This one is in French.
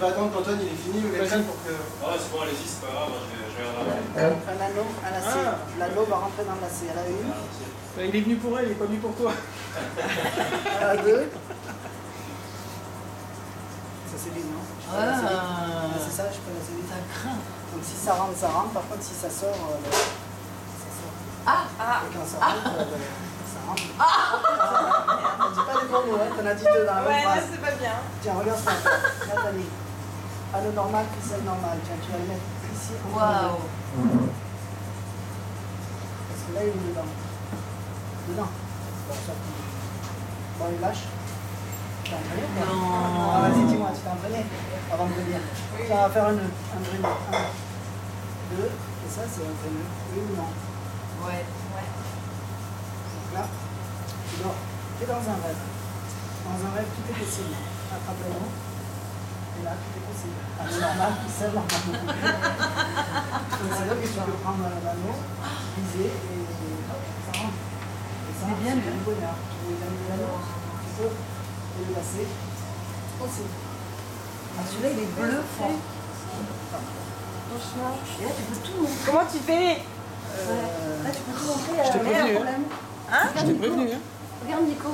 Je vais attendre qu'Antoine il est fini, mais Vas-y. pour que. Ah, c'est bon, allez-y, c'est pas grave, je vais, je vais regarder. Un anneau, un lacet. Ah. L'anneau va rentrer dans le lacet. À la une, Bah, il est venu pour elle, il est pas venu pour toi. à la deux. Ça c'est bien, non la vite. Ah, Ah, C'est ça, je peux la vite. ça craint. Donc si ça rentre, ça rentre. Par contre, si ça sort, euh, ça sort. Ah, ah, Et quand ça rentre, euh, ça rentre. Ah On dit pas des gros mots, hein. T'en as dit deux dans la même Ouais, là, c'est pas bien. Tiens, regarde ça. Nathalie. Anneau normal, ficelle normale. Tiens, tu vas le mettre ici. waouh. Parce que là, il est dedans. Dedans. Bon, il lâche. T'es entraîné ou pas Non. Ah, vas-y, dis-moi, tu t'es entraîné avant de venir. Ça va faire un nœud. Un nœud. Un, deux. Et ça, c'est un vrai nœud. Oui ou non? Ouais. Donc là, tu dors. Tu es dans un rêve. Dans un rêve, tout est possible. Attrape l'anneau. Et là, tout est possible. Anneau normal, ficelle normal. Donc, C'est-à-dire que tu peux prendre l'anneau, viser et hop, ça rentre. Et ça, C'est bien, c'est du bonheur. Tu veux gagner l'anneau, tu peux. Et le lasser. Possible. Ah, Celui-là, il est bluffant. Franchement. Et là, tu peux tout montrer. Comment tu fais? Ouais. Là, tu peux tout montrer. Je t'ai euh, prévenu, un hein. problème. Hein Je t'ai prévenu, hein. Regarde, Nico.